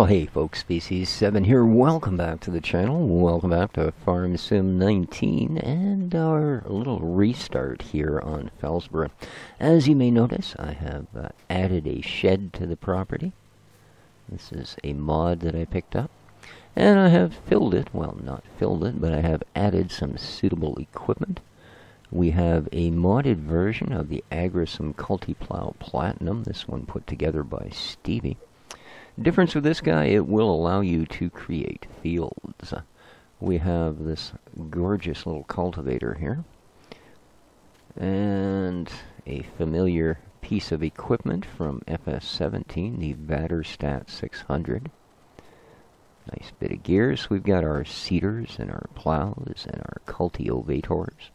Well, hey folks, Species 7 here. Welcome back to the channel. Welcome back to Farm Sim 19 and our little restart here on Felsborough. As you may notice, I have uh, added a shed to the property. This is a mod that I picked up. And I have filled it, well, not filled it, but I have added some suitable equipment. We have a modded version of the Agrisem Cultiplow Platinum, this one put together by Stevie. Difference with this guy, it will allow you to create fields. We have this gorgeous little cultivator here. And a familiar piece of equipment from FS17, the Väderstad 600. Nice bit of gears. We've got our seeders and our plows and our cultiovators.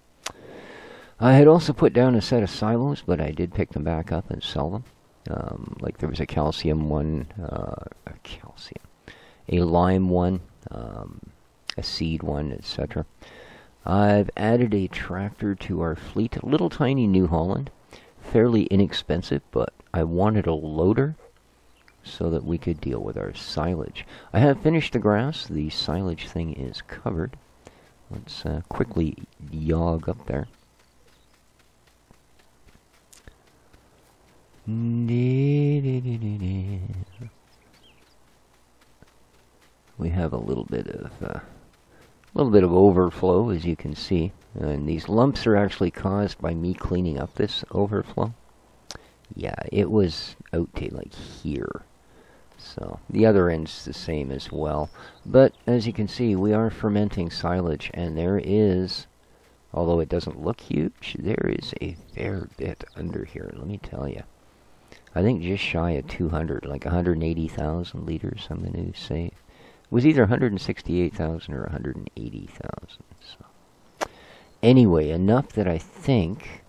I had also put down a set of silos, but I did pick them back up and sell them. Um, like there was a calcium one, uh, a calcium, a lime one, um, a seed one, etc. I've added a tractor to our fleet, a little tiny New Holland, fairly inexpensive, but I wanted a loader so that we could deal with our silage. I have finished the grass. The silage thing is covered. Let's uh, quickly yog up there. We have a little bit of a uh, little bit of overflow, as you can see, and these lumps are actually caused by me cleaning up this overflow. Yeah, it was out to like here. So the other end's the same as well. But as you can see, we are fermenting silage, and there is, although it doesn't look huge, there is a fair bit under here, let me tell you. I think just shy of 200, like 180,000 liters, I'm going to say. It was either 168,000 or 180,000. So. Anyway, enough that I think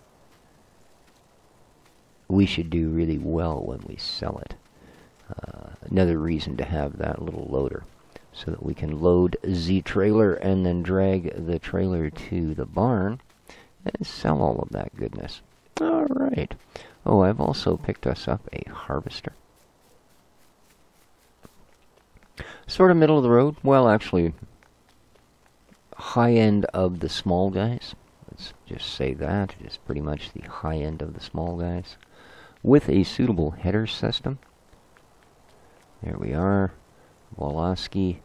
we should do really well when we sell it. Uh, another reason to have that little loader so that we can load the trailer and then drag the trailer to the barn and sell all of that goodness. All right. Oh, I've also picked us up a harvester. Sort of middle of the road. Well, actually, high end of the small guys. Let's just say that. It is pretty much the high end of the small guys. With a suitable header system. There we are. Wolaski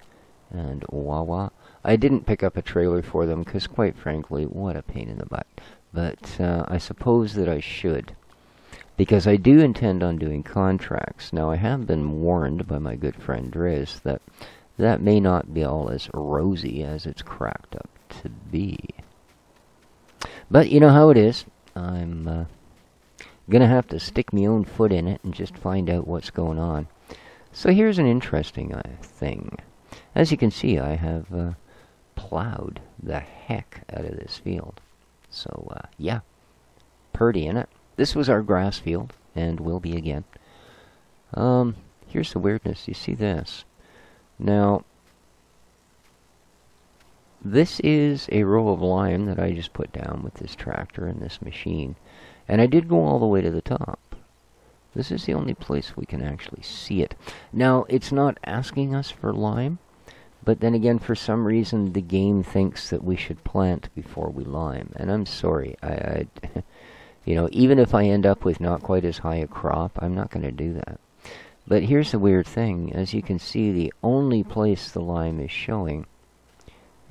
and Wawa. I didn't pick up a trailer for them because, quite frankly, what a pain in the butt. But uh, I suppose that I should because I do intend on doing contracts. Now, I have been warned by my good friend Driz that that may not be all as rosy as it's cracked up to be. But you know how it is. I'm uh, gonna have to stick my own foot in it and just find out what's going on. So here's an interesting uh, thing. As you can see, I have uh, plowed the heck out of this field. So, uh, yeah, purdy in it. This was our grass field, and will be again. Um, here's the weirdness. You see this? Now, this is a row of lime that I just put down with this tractor and this machine. And I did go all the way to the top. This is the only place we can actually see it. Now, it's not asking us for lime, but then again, for some reason, the game thinks that we should plant before we lime. And I'm sorry, I, I You know, even if I end up with not quite as high a crop, I'm not going to do that. But here's the weird thing. As you can see, the only place the lime is showing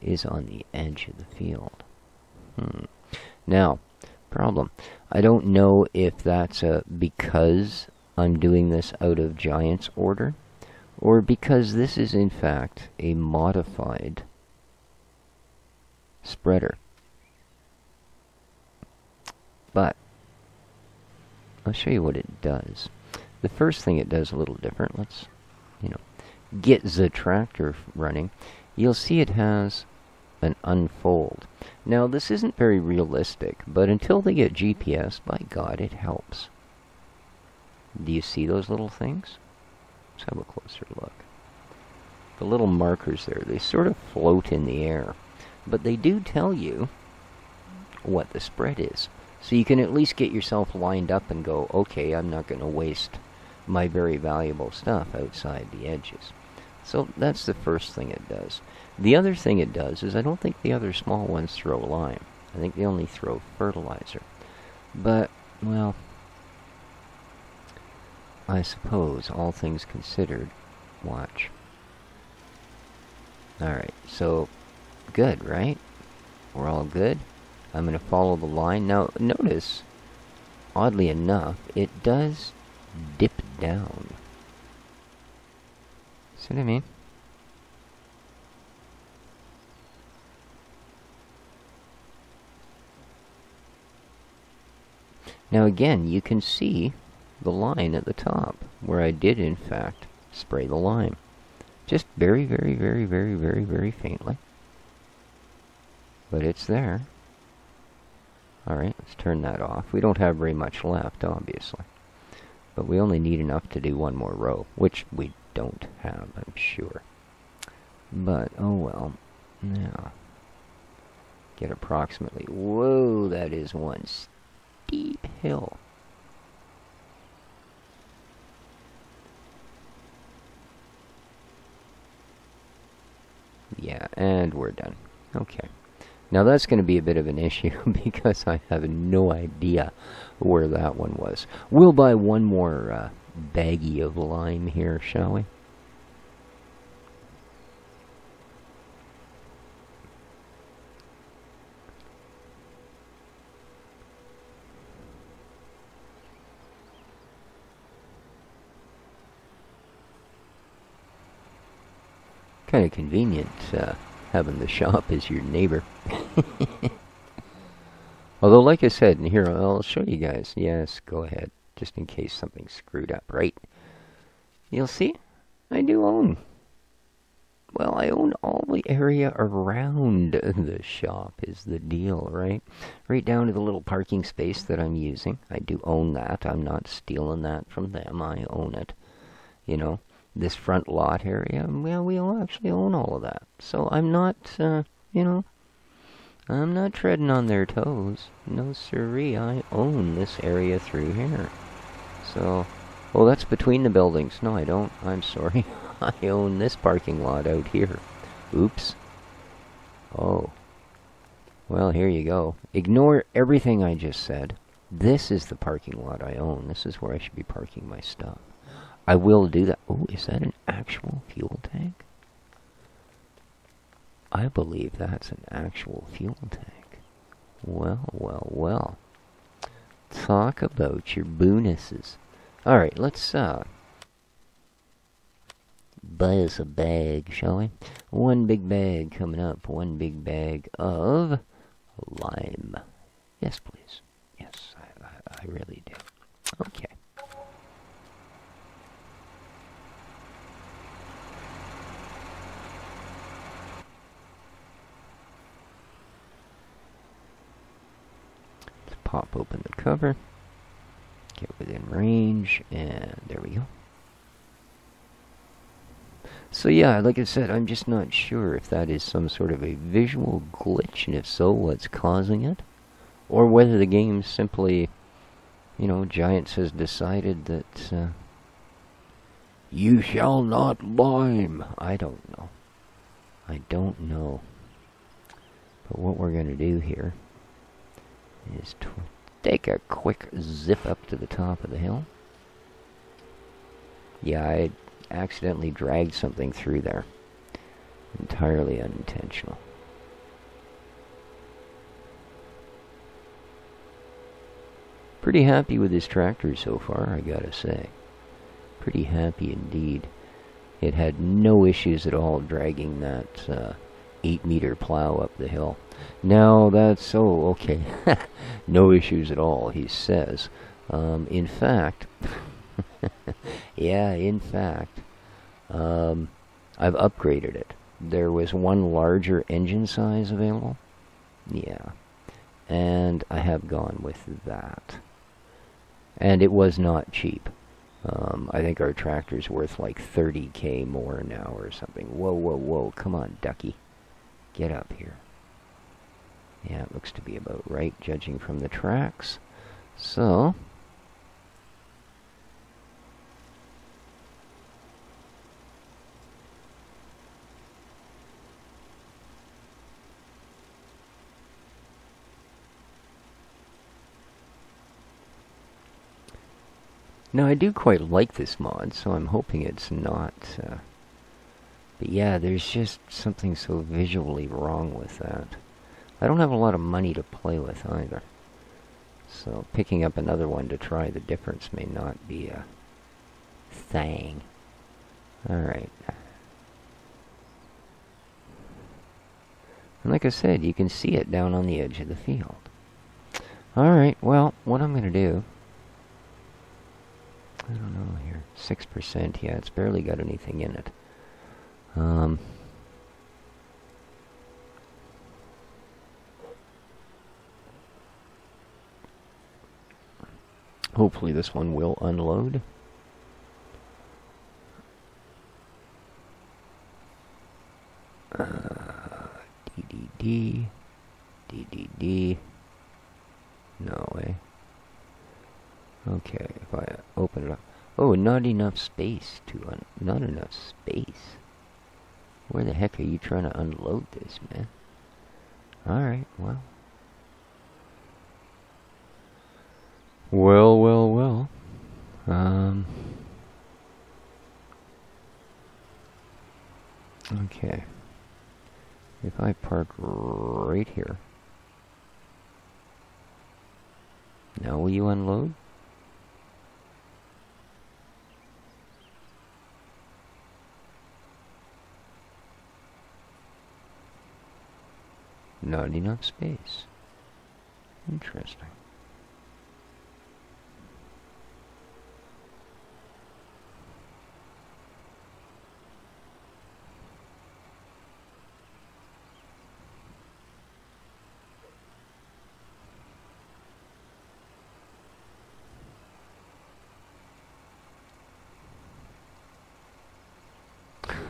is on the edge of the field. Hmm. Now, problem. I don't know if that's a because I'm doing this out of Giants order, or because this is in fact a modified spreader. But I'll show you what it does. The first thing it does a little different. Let's, you know, get the tractor running. You'll see it has an unfold. Now, this isn't very realistic, but until they get GPS, by God, it helps. Do you see those little things? Let's have a closer look. The little markers there, they sort of float in the air, but they do tell you what the spread is. So you can at least get yourself lined up and go, okay, I'm not going to waste my very valuable stuff outside the edges. So that's the first thing it does. The other thing it does is I don't think the other small ones throw lime. I think they only throw fertilizer. But, well, I suppose, all things considered, watch. Alright, so, good, right? We're all good. I'm going to follow the line. Now, notice, oddly enough, it does dip down. See what I mean? Now again, you can see the line at the top, where I did in fact spray the lime. Just very, very, very, very, very, very faintly. But it's there. Alright, let's turn that off. We don't have very much left, obviously. But we only need enough to do one more row, which we don't have, I'm sure. But, oh well. Now, get approximately... Whoa, that is one steep hill. Yeah, and we're done. Okay. Now that's going to be a bit of an issue because I have no idea where that one was. We'll buy one more uh, baggie of lime here, shall we? Kind of convenient uh, having the shop as your neighbor. Although, like I said, and here I'll show you guys. Yes, go ahead, just in case something's screwed up, right? You'll see, I do own. Well, I own all the area around the shop is the deal, right? Right down to the little parking space that I'm using. I do own that. I'm not stealing that from them. I own it. You know, this front lot area, well, we all actually own all of that. So I'm not, uh, you know, I'm not treading on their toes. No siree, I own this area through here. So, well, that's between the buildings. No, I don't. I'm sorry. I own this parking lot out here. Oops. Oh. Well, here you go. Ignore everything I just said. This is the parking lot I own. This is where I should be parking my stuff. I will do that. Oh, is that an actual fuel tank? I believe that's an actual fuel tank. Well, well, well. Talk about your bonuses. Alright, let's, uh, buy us a bag, shall we? One big bag coming up. One big bag of lime. Yes, please. Yes, I, I, I really do. Okay. Pop open the cover, get within range, and there we go. So yeah, like I said, I'm just not sure if that is some sort of a visual glitch, and if so, what's causing it? Or whether the game simply, you know, Giants has decided that, uh, you shall not lime. I don't know. I don't know. But what we're going to do here is to take a quick zip up to the top of the hill. Yeah, I accidentally dragged something through there. Entirely unintentional. Pretty happy with this tractor so far, I gotta say. Pretty happy indeed. It had no issues at all dragging that uh, 8 meter plow up the hill. Now that's, oh, okay. no issues at all, he says. Um, in fact, yeah, in fact, um, I've upgraded it. There was one larger engine size available. Yeah. And I have gone with that. And it was not cheap. Um, I think our tractor's worth like 30k more now or something. Whoa, whoa, whoa. Come on, ducky get up here. Yeah, it looks to be about right, judging from the tracks. So... Now I do quite like this mod, so I'm hoping it's not... Uh, but yeah, there's just something so visually wrong with that. I don't have a lot of money to play with either. So picking up another one to try the difference may not be a thing. Alright. And like I said, you can see it down on the edge of the field. Alright, well, what I'm going to do... I don't know here. 6%, yeah, it's barely got anything in it. Um... Hopefully this one will unload. Uh, DDD, DDD, no way. Okay, if I open it up. Oh, not enough space to not enough space. Where the heck are you trying to unload this, man? Alright, well. Well, well, well. Um. Okay. If I park right here. Now will you unload? Not enough space. Interesting.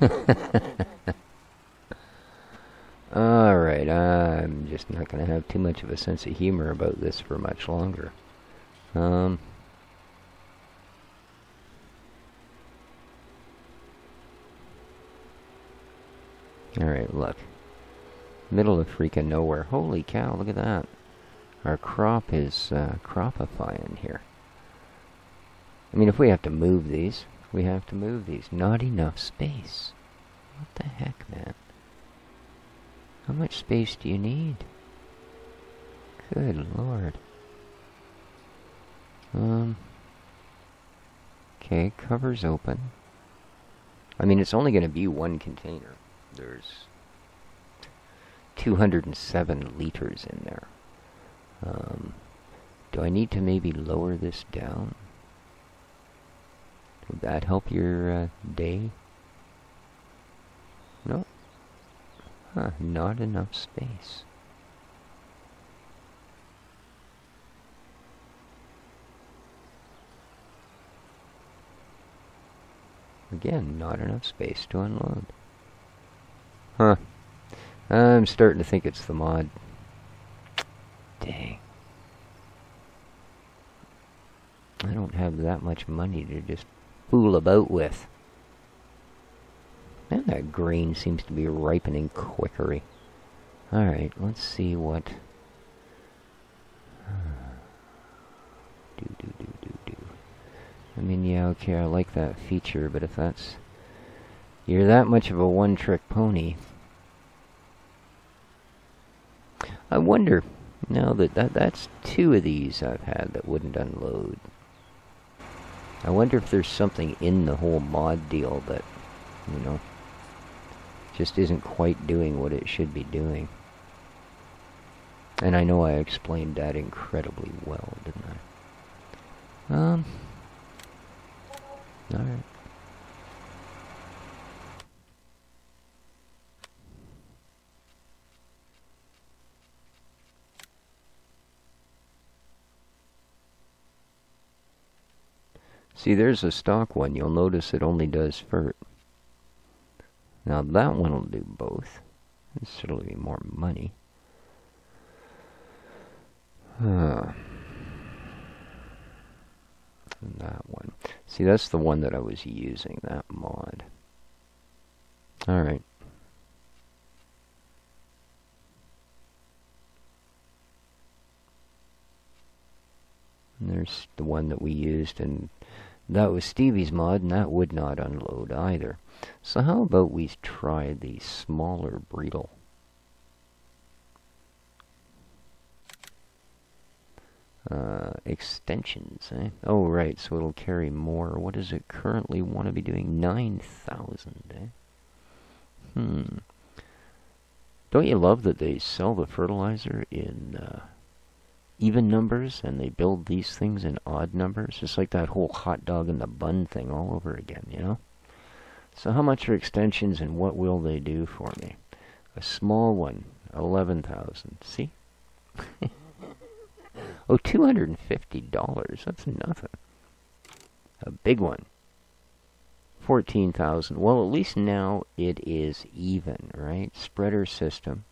Alright, I'm just not going to have too much of a sense of humor about this for much longer. Um... Alright, look. Middle of freaking nowhere. Holy cow, look at that. Our crop is uh, cropifying here. I mean, if we have to move these, we have to move these. Not enough space. What the heck, man? How much space do you need? Good lord. Um. Okay, cover's open. I mean, it's only going to be one container. There's 207 liters in there. Um, do I need to maybe lower this down? Would that help your uh, day? No. Huh, not enough space. Again, not enough space to unload. Huh. I'm starting to think it's the mod. Dang. I don't have that much money to just fool about with. And that grain seems to be ripening quickery. Alright, let's see what... do, do, do, do, do. I mean, yeah, okay, I like that feature, but if that's... You're that much of a one-trick pony... I wonder, now that, that that's two of these I've had that wouldn't unload. I wonder if there's something in the whole mod deal that, you know, just isn't quite doing what it should be doing. And I know I explained that incredibly well, didn't I? Um, alright. See, there's a stock one. You'll notice it only does FERT. Now that one will do both. It's certainly more money. Huh. That one. See, that's the one that I was using, that mod. Alright. There's the one that we used, and That was Stevie's mod, and that would not unload either. So how about we try the smaller Bredal? Uh, extensions, eh? Oh, right, so it'll carry more. What does it currently want to be doing? 9,000, eh? Hmm. Don't you love that they sell the fertilizer in uh, even numbers and they build these things in odd numbers? Just like that whole hot dog and the bun thing all over again, you know? So how much are extensions and what will they do for me? A small one, 11,000. See? Oh, $250. That's nothing. A big one. 14,000. Well, at least now it is even, right? Spreader system.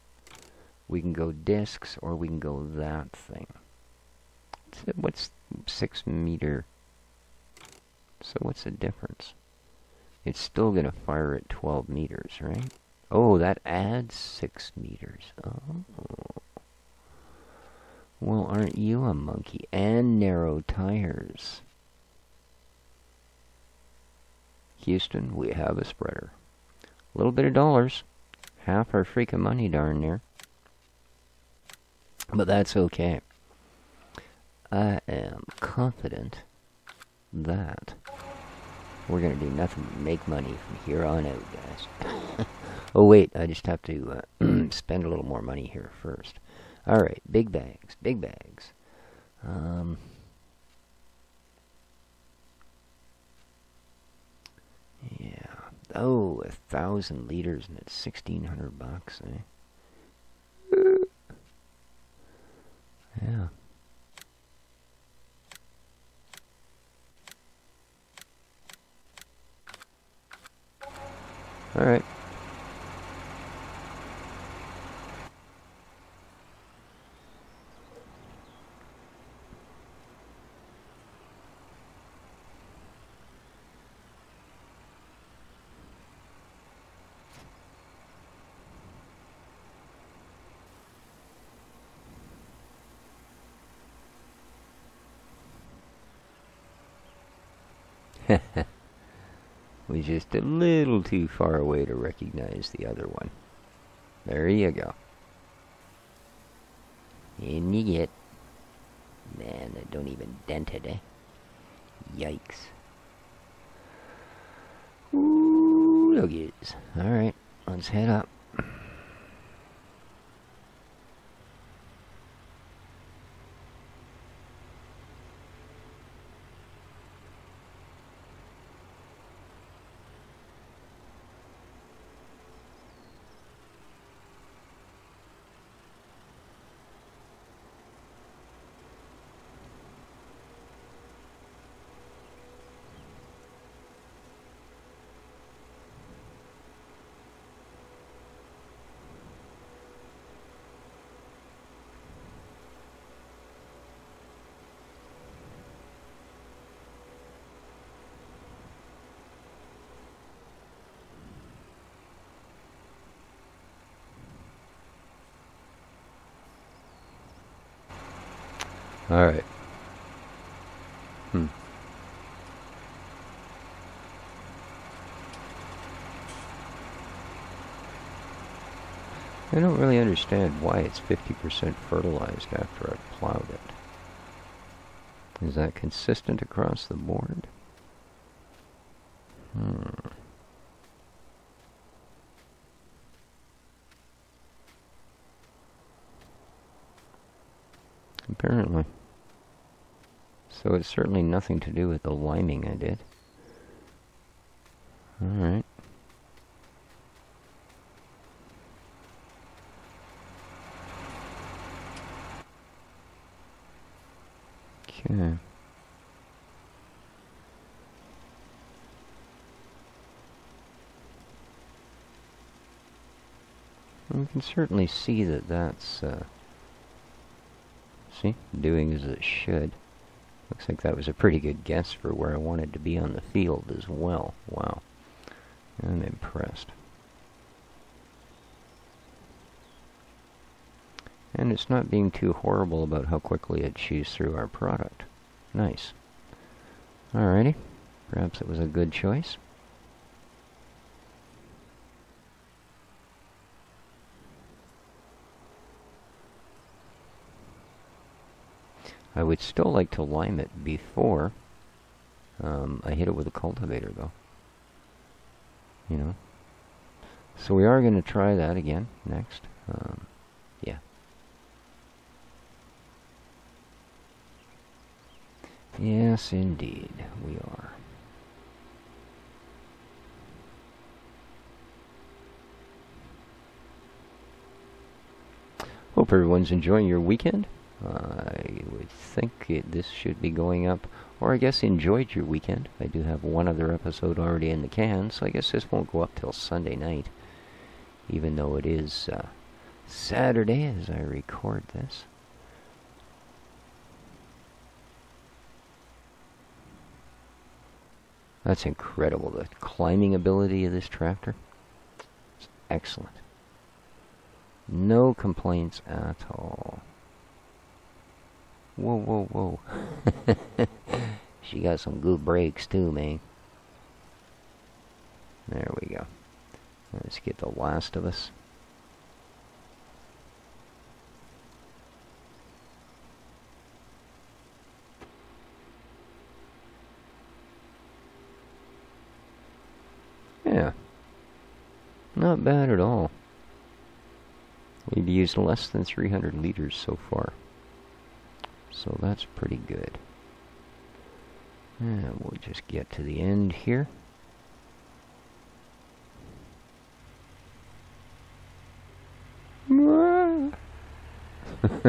We can go discs or we can go that thing. What's 6 meter? So what's the difference? It's still going to fire at 12 meters, right? Oh, that adds 6 meters. Oh. Well, aren't you a monkey? And narrow tires. Houston, we have a spreader. A little bit of dollars. Half our freaking money darn near. But that's okay. I am confident that we're going to do nothing but make money from here on out, guys. oh, wait, I just have to uh, spend a little more money here first. All right, big bags, big bags. Um, yeah. Oh, a thousand liters and it's sixteen hundred bucks, eh? Yeah. All was just a little too far away to recognize the other one. There you go. In you get. Man, that don't even dent it, eh? Yikes. Ooh, look at this. Alright, let's head up. Alright. Hmm. I don't really understand why it's 50% fertilized after I've plowed it. Is that consistent across the board? Hmm. Apparently. So it's certainly nothing to do with the liming I did. Alright. Okay. We can certainly see that that's, uh, see, doing as it should. Looks like that was a pretty good guess for where I wanted to be on the field as well. Wow. I'm impressed. And it's not being too horrible about how quickly it chews through our product. Nice. Alrighty. Perhaps it was a good choice. I would still like to lime it before um, I hit it with a cultivator, though. You know. So we are going to try that again next. Um, yeah. Yes, indeed, we are. Hope everyone's enjoying your weekend. I would think it, this should be going up, or I guess enjoyed your weekend. I do have one other episode already in the can, so I guess this won't go up till Sunday night, even though it is uh, Saturday as I record this. That's incredible, the climbing ability of this tractor. It's excellent. No complaints at all. Whoa, whoa, whoa. she got some good brakes too, man. There we go. Let's get the last of us. Yeah. Not bad at all. We've used less than 300 liters so far. So that's pretty good. And we'll just get to the end here.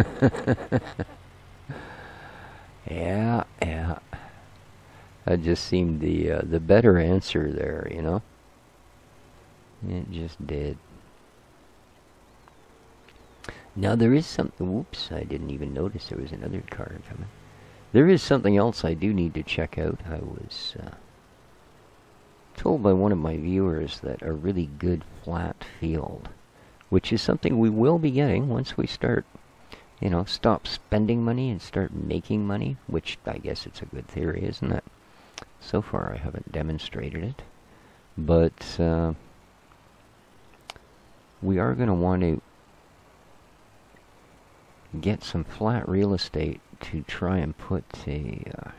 yeah, yeah. That just seemed the uh, the better answer there, you know. It just did. Now there is something. Whoops! I didn't even notice there was another car coming. There is something else I do need to check out. I was uh, told by one of my viewers that a really good flat field, which is something we will be getting once we start, you know, stop spending money and start making money. Which I guess it's a good theory, isn't it? So far, I haven't demonstrated it, but. Uh, we are going to want to get some flat real estate to try and put a uh,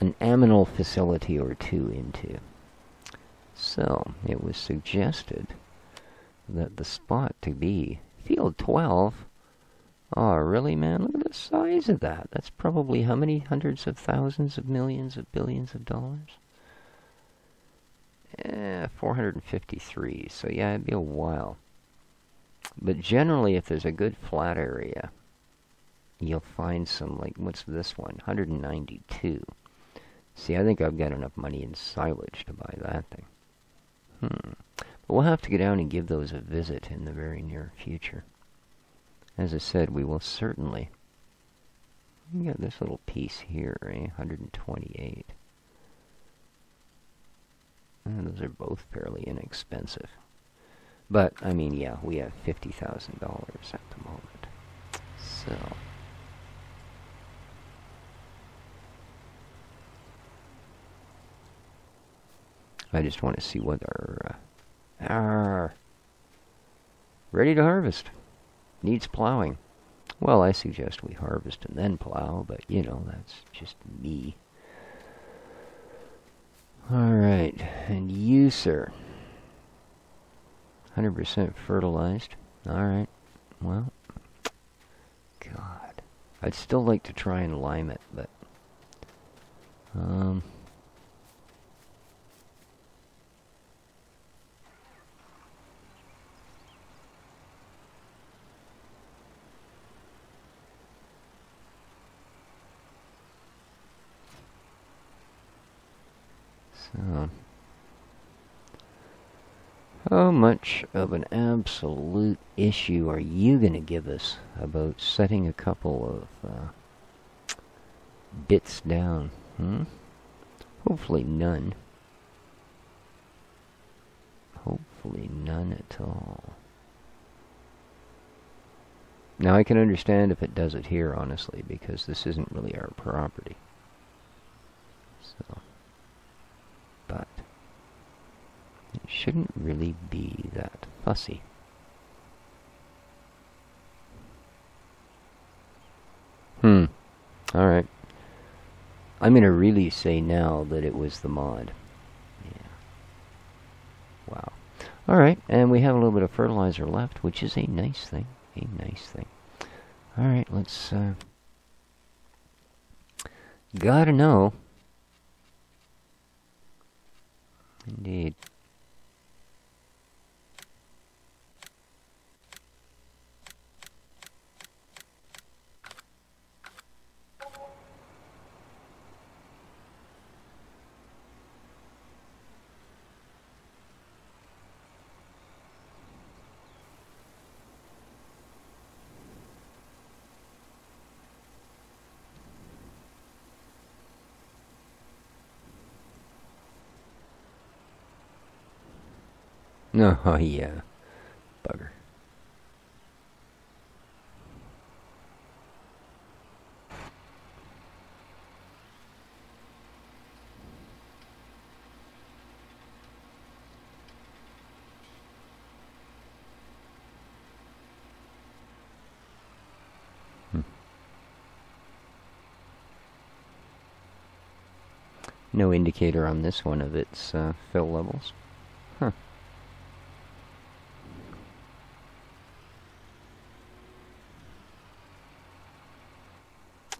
an aminal facility or two into. So it was suggested that the spot to be field 12. Oh, really, man? Look at the size of that. That's probably how many hundreds of thousands of millions of billions of dollars? Eh, 453. So yeah, it'd be a while. But generally, if there's a good flat area, you'll find some, like, what's this one? 192. See, I think I've got enough money in silage to buy that thing. Hmm. But we'll have to go down and give those a visit in the very near future. As I said, we will certainly... We got this little piece here, eh? 128. And those are both fairly inexpensive. But, I mean, yeah, we have $50,000 at the moment. So... I just want to see what our... Uh, our ready to harvest. Needs plowing. Well, I suggest we harvest and then plow, but, you know, that's just me. Alright, and you, sir. 100% fertilized. Alright, well, God. I'd still like to try and lime it, but, um, So, how much of an absolute issue are you going to give us about setting a couple of uh, bits down? Hmm? Hopefully none. Hopefully none at all. Now I can understand if it does it here, honestly, because this isn't really our property. So... shouldn't really be that fussy. Hmm. Alright. I'm going to really say now that it was the mod. Yeah. Wow. Alright, and we have a little bit of fertilizer left, which is a nice thing. A nice thing. Alright, let's... Uh, gotta know. Indeed. No, oh, yeah. Bugger. Hmm. No indicator on this one of its uh, fill levels. Huh.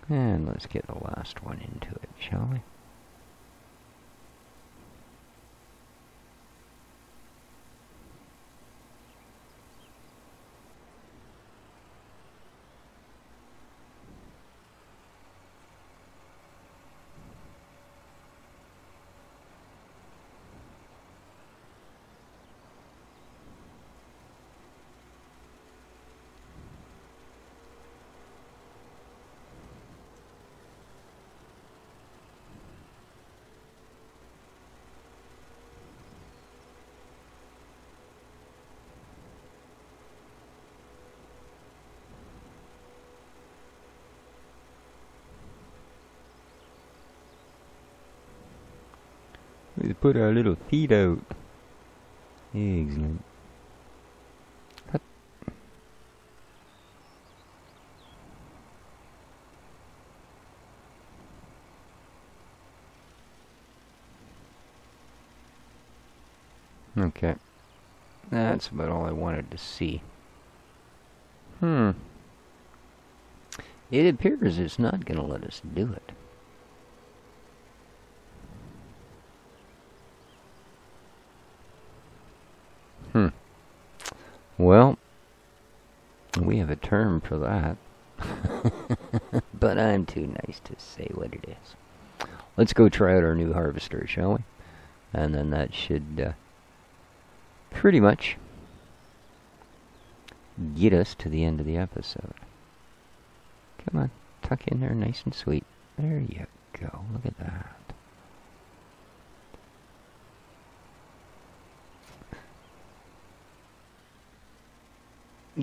And let's get the last one into it, shall we? We put our little feet out. Excellent. Okay. That's about all I wanted to see. Hmm. It appears it's not going to let us do it. Hmm. Well, we have a term for that. but I'm too nice to say what it is. Let's go try out our new harvester, shall we? And then that should uh, pretty much get us to the end of the episode. Come on, tuck in there nice and sweet. There you go. Look at that.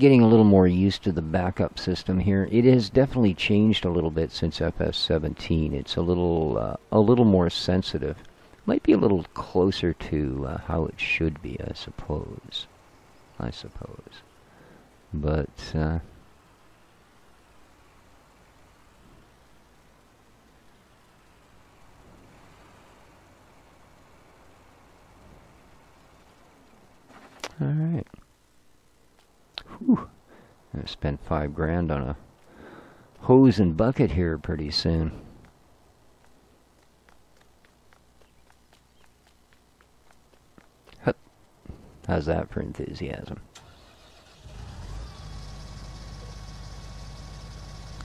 Getting a little more used to the backup system here. It has definitely changed a little bit since FS17. It's a little uh, a little more sensitive. Might be a little closer to uh, how it should be, I suppose. I suppose. But uh, all right. Whew. I'll spend five grand on a hose and bucket here pretty soon. How's that for enthusiasm?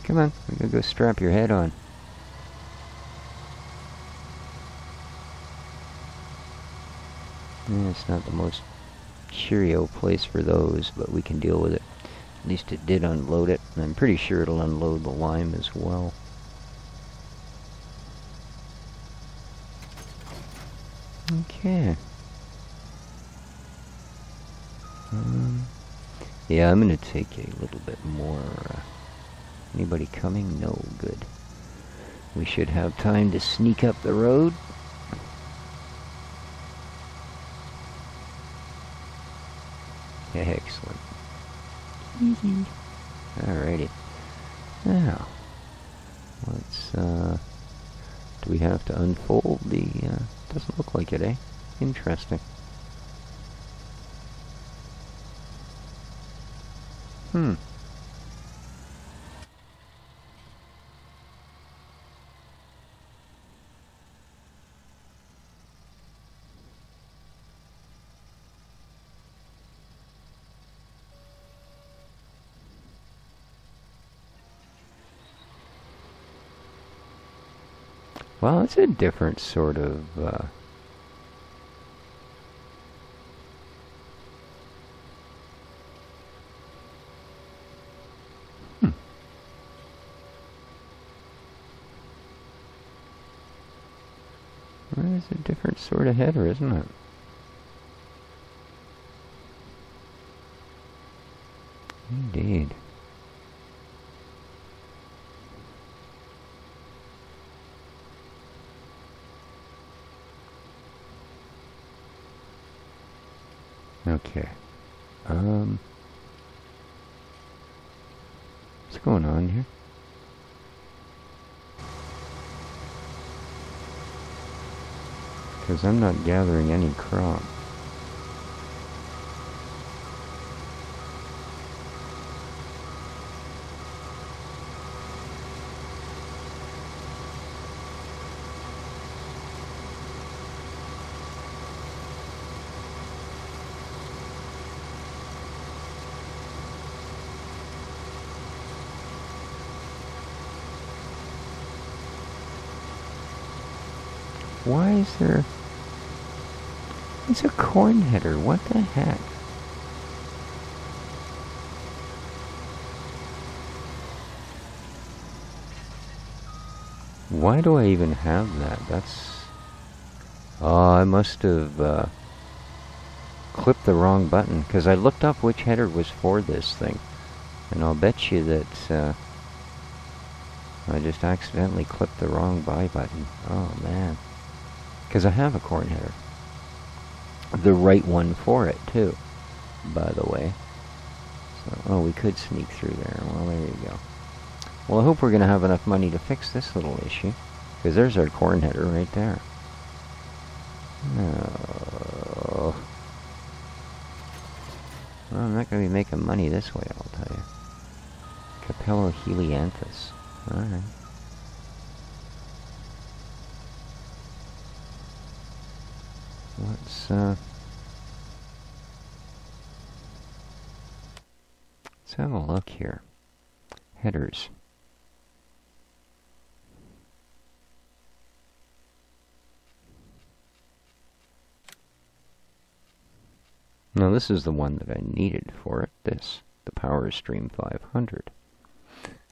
Come on, we gotta go strap your head on. Yeah, it's not the most curio place for those, but we can deal with it. At least it did unload it, I'm pretty sure it'll unload the lime as well. Okay. Um, yeah, I'm going to take a little bit more. Uh, anybody coming? No, good. We should have time to sneak up the road. Excellent. Alrighty. Now, let's, uh, do we have to unfold the, uh, doesn't look like it, eh? Interesting. Hmm. It's a different sort of uh, hmm. Well, it's a different sort of header, isn't it? Indeed. Okay. Um. What's going on here? Because I'm not gathering any crop. Why is there... It's a corn header. What the heck? Why do I even have that? That's... Oh, I must have uh, clipped the wrong button because I looked up which header was for this thing. And I'll bet you that uh, I just accidentally clipped the wrong buy button. Oh, man. Because I have a corn header. The right one for it, too, by the way. So, oh, we could sneak through there. Well, there you go. Well, I hope we're going to have enough money to fix this little issue. Because there's our corn header right there. Oh. Well, I'm not going to be making money this way, I'll tell you. Capello helianthus. Alright. Let's, uh... Let's have a look here. Headers. Now this is the one that I needed for it, this, the PowerStream 500.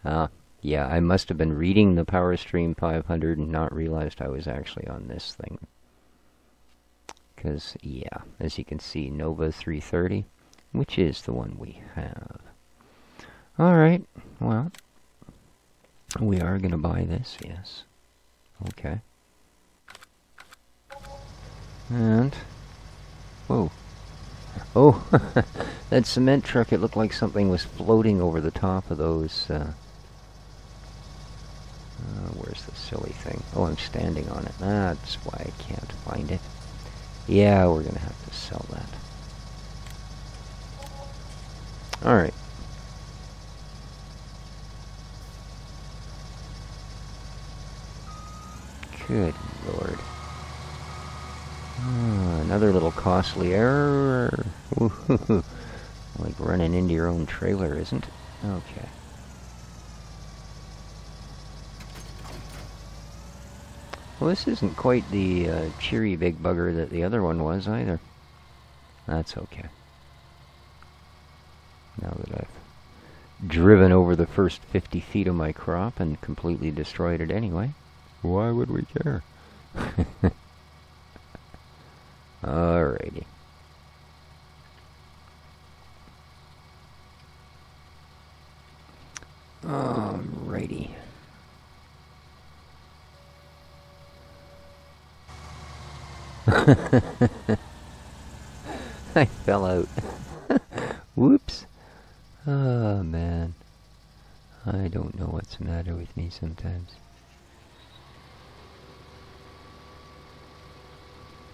Ah, yeah, I must have been reading the PowerStream 500 and not realized I was actually on this thing. Because, yeah, as you can see, Nova 330, which is the one we have. Alright, well, we are going to buy this, yes. Okay. And, whoa. Oh, that cement truck, it looked like something was floating over the top of those, uh, uh, where's the silly thing? Oh, I'm standing on it. That's why I can't find it. Yeah, we're going to have to sell that. Alright. Good lord. Oh, another little costly error. like running into your own trailer, isn't it? Okay. Well, this isn't quite the uh, cheery big bugger that the other one was either. That's okay. Now that I've driven over the first 50 feet of my crop and completely destroyed it anyway, why would we care? Alrighty. Alrighty. I fell out. Whoops. Oh, man. I don't know what's the matter with me sometimes.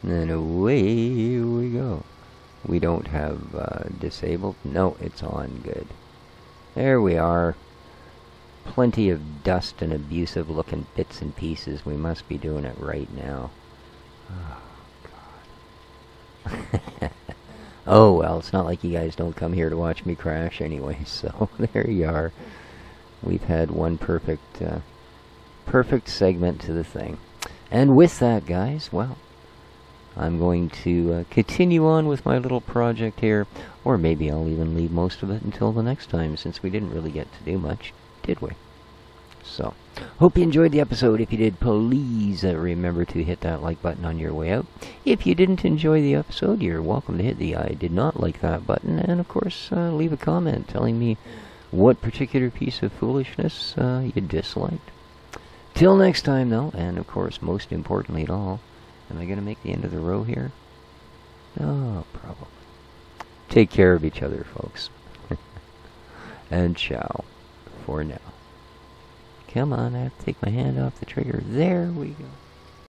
And away we go. We don't have uh, disabled. No, it's on. Good. There we are. Plenty of dust and abusive looking bits and pieces. We must be doing it right now. Oh, well, it's not like you guys don't come here to watch me crash anyway, so there you are. We've had one perfect, uh, perfect segment to the thing. And with that, guys, well, I'm going to uh, continue on with my little project here, or maybe I'll even leave most of it until the next time, since we didn't really get to do much, did we? So, hope you enjoyed the episode. If you did, please uh, remember to hit that like button on your way out. If you didn't enjoy the episode, you're welcome to hit the I did not like that button, and of course, uh, leave a comment telling me what particular piece of foolishness uh, you disliked. Till next time, though, and of course, most importantly at all, am I going to make the end of the row here? Oh, probably. Take care of each other, folks. and ciao for now. Come on, I have to take my hand off the trigger. There we go.